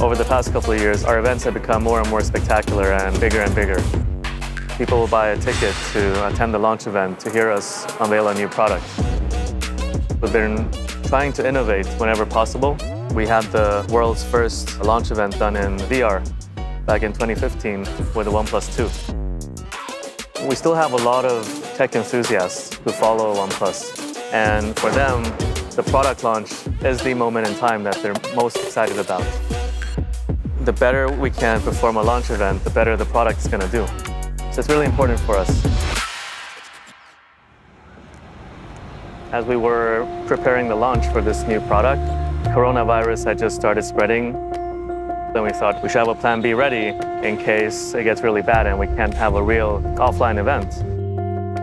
Over the past couple of years, our events have become more and more spectacular and bigger and bigger. People will buy a ticket to attend the launch event to hear us unveil a new product. We've been trying to innovate whenever possible. We had the world's first launch event done in VR back in 2015 with the OnePlus 2. We still have a lot of tech enthusiasts who follow OnePlus, and for them, the product launch is the moment in time that they're most excited about the better we can perform a launch event, the better the product is going to do. So it's really important for us. As we were preparing the launch for this new product, coronavirus had just started spreading. Then we thought we should have a plan B ready in case it gets really bad and we can't have a real offline event.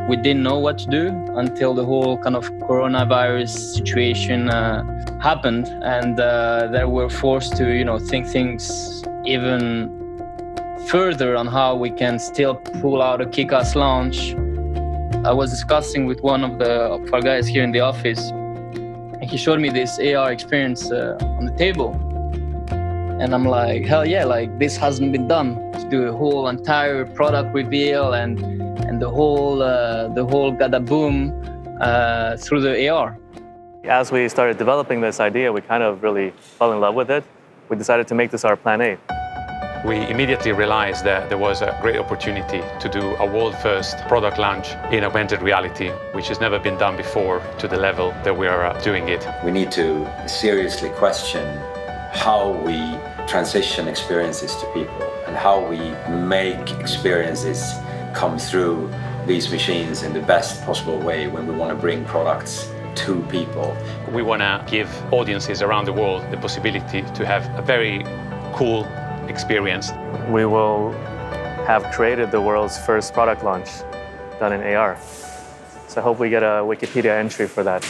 We didn't know what to do until the whole kind of coronavirus situation uh, happened, and uh, that we're forced to, you know, think things even further on how we can still pull out a kick-ass launch. I was discussing with one of the of our guys here in the office, and he showed me this AR experience uh, on the table. And I'm like, hell yeah, like this hasn't been done. To do a whole entire product reveal and and the whole uh, the whole gadaboom uh, through the AR. As we started developing this idea, we kind of really fell in love with it. We decided to make this our plan A we immediately realized that there was a great opportunity to do a world-first product launch in augmented reality, which has never been done before to the level that we are uh, doing it. We need to seriously question how we transition experiences to people and how we make experiences come through these machines in the best possible way when we want to bring products to people. We want to give audiences around the world the possibility to have a very cool experience. We will have created the world's first product launch done in AR. So I hope we get a Wikipedia entry for that.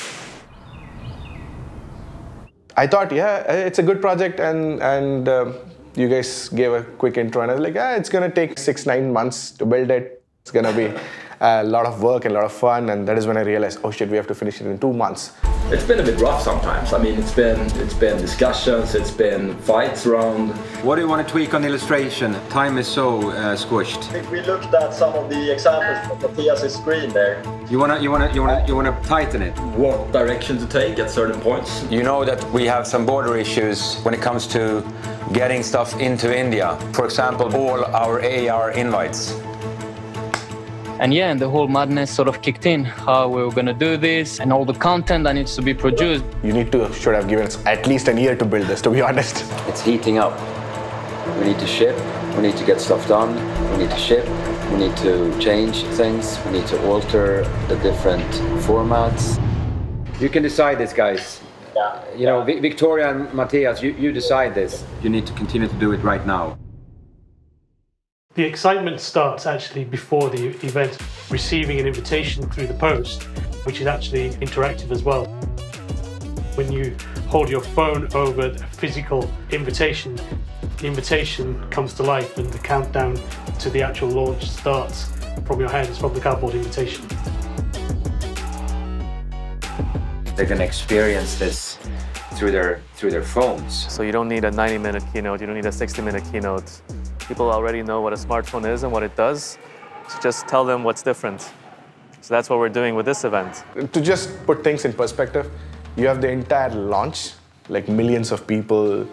I thought, yeah, it's a good project, and and uh, you guys gave a quick intro, and I was like, yeah, it's gonna take six nine months to build it. It's gonna be a lot of work and a lot of fun, and that is when I realized, oh shit, we have to finish it in two months. It's been a bit rough sometimes. I mean, it's been it's been discussions, it's been fights around. What do you want to tweak on illustration? Time is so uh, squished. If we looked at some of the examples from Matthias' screen there, you wanna you wanna you wanna you wanna tighten it. What direction to take at certain points? You know that we have some border issues when it comes to getting stuff into India. For example, all our AR invites and yeah, and the whole madness sort of kicked in. How we were gonna do this, and all the content that needs to be produced. You need to should have given us at least a year to build this. To be honest, it's heating up. We need to ship. We need to get stuff done. We need to ship. We need to change things. We need to alter the different formats. You can decide this, guys. Yeah. You know, Victoria and Matthias, you, you decide this. You need to continue to do it right now. The excitement starts actually before the event, receiving an invitation through the post, which is actually interactive as well. When you hold your phone over a physical invitation, the invitation comes to life and the countdown to the actual launch starts from your hands from the cardboard invitation. They're going to experience this through their through their phones. So you don't need a 90 minute keynote, you don't need a 60 minute keynote. People already know what a smartphone is and what it does. So just tell them what's different. So that's what we're doing with this event. To just put things in perspective, you have the entire launch, like millions of people,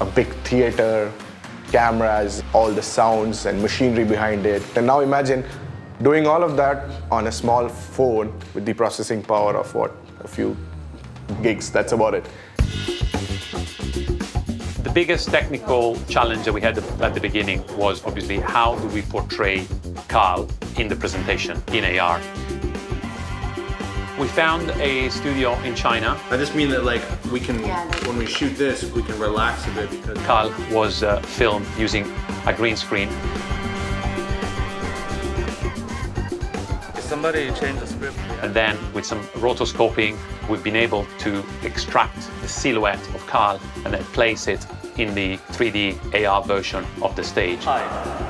a big theater, cameras, all the sounds and machinery behind it. And now imagine doing all of that on a small phone with the processing power of what, a few gigs, that's about it. The biggest technical challenge that we had at the beginning was obviously how do we portray Carl in the presentation in AR. We found a studio in China. I just mean that like we can, when we shoot this, we can relax a bit because Carl was uh, filmed using a green screen. Somebody change the script. And then with some rotoscoping, we've been able to extract the silhouette of Carl and then place it in the 3D AR version of the stage. Hi,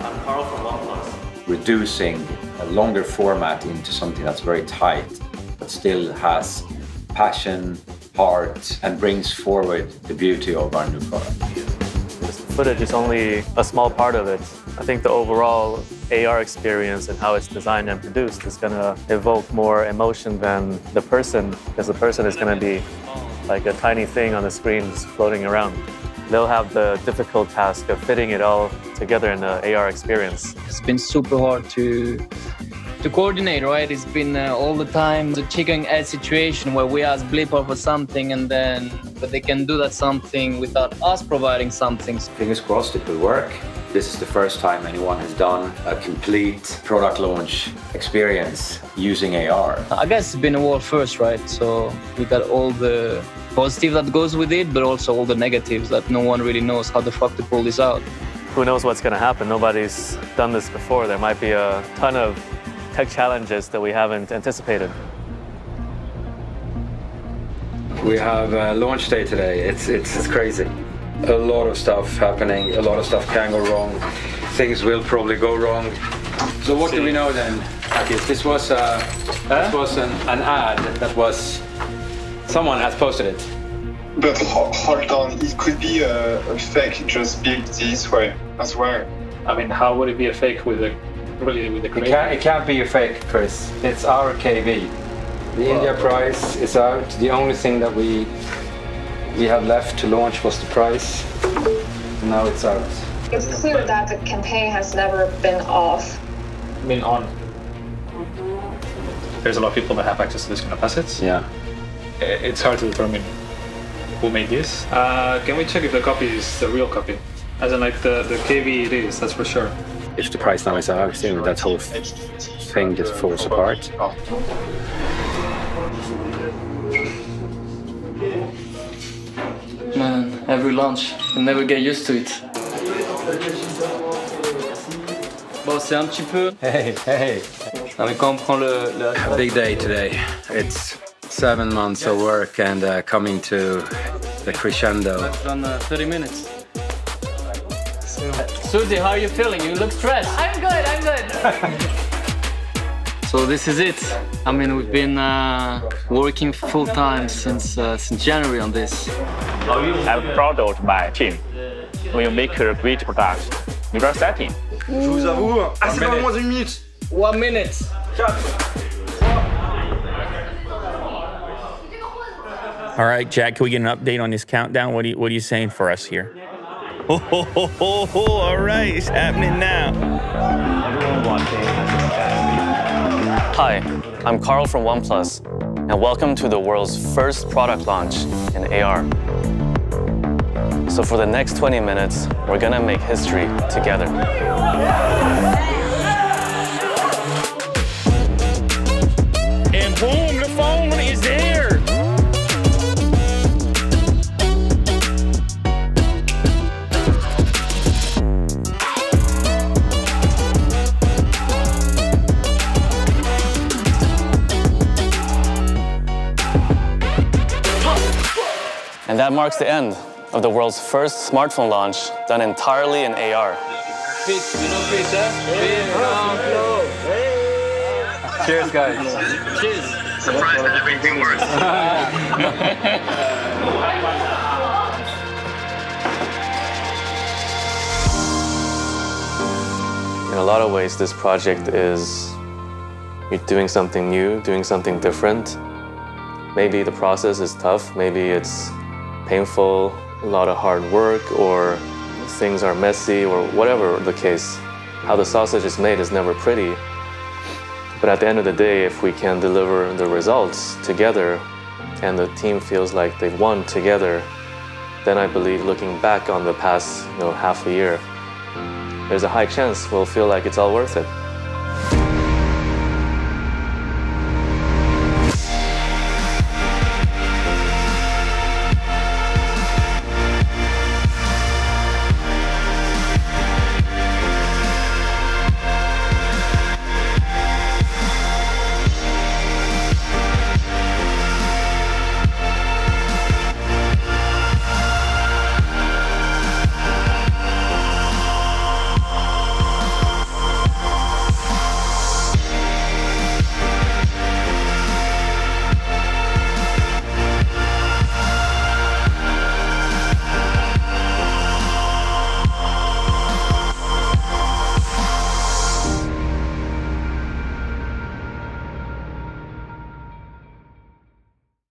I'm Carl from OnePlus. Reducing a longer format into something that's very tight, but still has passion, heart, and brings forward the beauty of our new product. Footage is only a small part of it. I think the overall AR experience and how it's designed and produced is going to evoke more emotion than the person, because the person is going to be like a tiny thing on the screen just floating around. They'll have the difficult task of fitting it all together in the AR experience. It's been super hard to to coordinate, right? It's been uh, all the time the chicken egg situation where we ask Blippar for something and then but they can do that something without us providing something. Fingers crossed it will work. This is the first time anyone has done a complete product launch experience using AR. I guess it's been a world first, right? So we got all the positive that goes with it, but also all the negatives that no one really knows how the fuck to pull this out. Who knows what's going to happen? Nobody's done this before. There might be a ton of tech challenges that we haven't anticipated. We have a launch day today. It's, it's, it's crazy. A lot of stuff happening. A lot of stuff can go wrong. Things will probably go wrong. So what do we know then, This was uh, this was an, an ad that was someone has posted it. But ho- hold on, it could be a, a fake just built this way as well. I mean, how would it be a fake with the really with the It can't, it can't be a fake, Chris. It's our KV. The India price is out. The only thing that we we had left to launch was the price. Now it's out. It's clear that the campaign has never been off. I mean, on. There's a lot of people that have access to this kind of assets. Yeah. It's hard to determine who made this. Uh, can we check if the copy is the real copy? As in, like the, the KV it is, that's for sure. If the price now is out, then that whole thing just falls apart. Man, every lunch, you never get used to it. Bon, c'est un petit peu. Hey, hey. Non, mais quand on prend le. le... A big day today. It's seven months of work and uh, coming to the crescendo. Done uh, 30 minutes. Susie, how are you feeling? You look stressed. I'm good, I'm good. So this is it. I mean, we've been uh, working full time since uh, since January on this. I'm proud of my team. We make a great product. We are setting. Je vous avoue, ah c'est pas moins d'une minute. One minute. All right, Jack, can we get an update on this countdown? What are you, what are you saying for us here? Oh, ho, ho, ho, ho, all right, it's happening now. Hi, I'm Carl from OnePlus, and welcome to the world's first product launch in AR. So for the next 20 minutes, we're gonna make history together. That marks the end of the world's first smartphone launch done entirely in AR. Cheers, guys. Cheers. Surprised that everything works. In a lot of ways, this project is you're doing something new, doing something different. Maybe the process is tough, maybe it's painful, a lot of hard work, or things are messy, or whatever the case. How the sausage is made is never pretty. But at the end of the day, if we can deliver the results together and the team feels like they've won together, then I believe looking back on the past you know, half a year, there's a high chance we'll feel like it's all worth it.